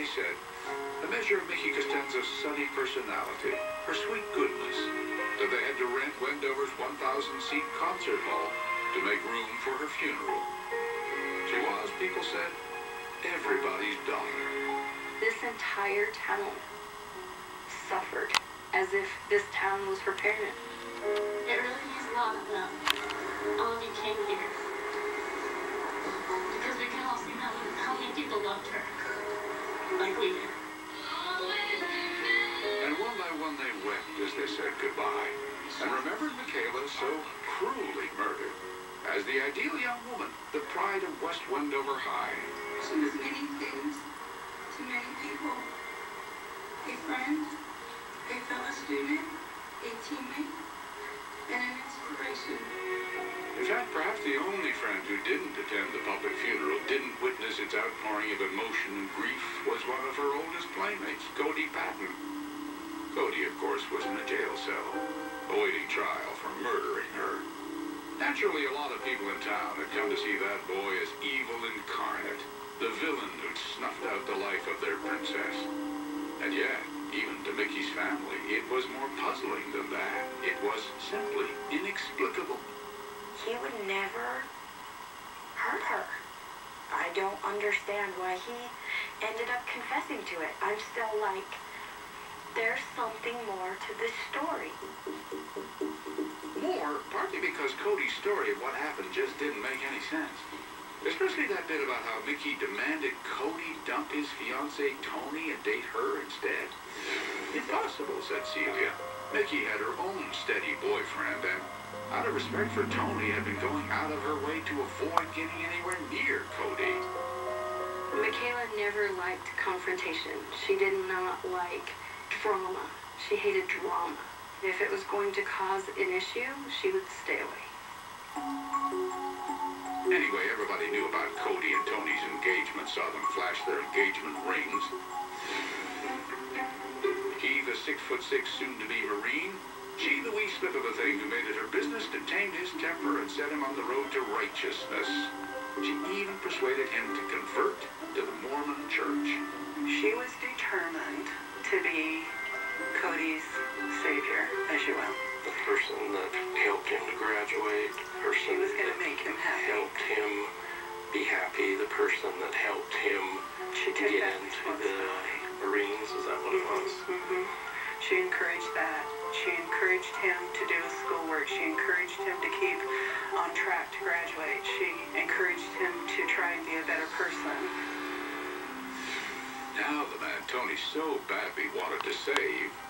of Mickey Costanza's sunny personality, her sweet goodness, that they had to rent Wendover's 1,000-seat concert hall to make room for her funeral. She was, people said, everybody's daughter. This entire town suffered as if this town was her parent. It really is a lot of them. All of you came here. Because we can all see how, how many people loved her. Like we did. And one by one they wept as they said goodbye, and remembered Micaela so cruelly murdered as the ideal young woman, the pride of West Wendover High. She was many things to many people. A friend, a fellow student, a teammate, and an inspiration. In fact, perhaps the only friend who didn't attend the public funeral, didn't witness its outpouring of emotion and grief, was one of her oldest playmates, Cody Patton. Cody, of course, was in a jail cell, awaiting trial for murdering her. Naturally, a lot of people in town had come to see that boy as evil incarnate, the villain who'd snuffed out the life of their princess. And yet, even to Mickey's family, it was more puzzling than that. It was simply inexplicable. Never hurt her. I don't understand why he ended up confessing to it. I'm still like, there's something more to this story. More, partly because Cody's story of what happened just didn't make any sense. Especially that bit about how Mickey demanded Cody dump his fiancée Toni and date her instead. Impossible, said Celia. Mickey had her own steady boyfriend and, of respect for Toni, had been going out of her way to avoid getting anywhere near Cody. Micaela never liked confrontation. She did not like drama. She hated drama. If it was going to cause an issue, she would stay away. Anyway, everybody knew about Cody and Toni's engagement, saw them flash their engagement rings. He, the six-foot-six soon-to-be Marine, she, the wee slip of a thing who made it her business to tame his temper and set him on the road to righteousness. She even persuaded him to convert to the Mormon church. She was determined to be Cody's savior, as you will. the person that helped him to graduate, the She person was going to that make him happy. helped him be happy, the person that helped him She get into the. Marines. Is that what it was? hmm She encouraged that. She encouraged him to do his schoolwork. She encouraged him to keep on track to graduate. She encouraged him to try and be a better person. Now the man Toni so badly wanted to save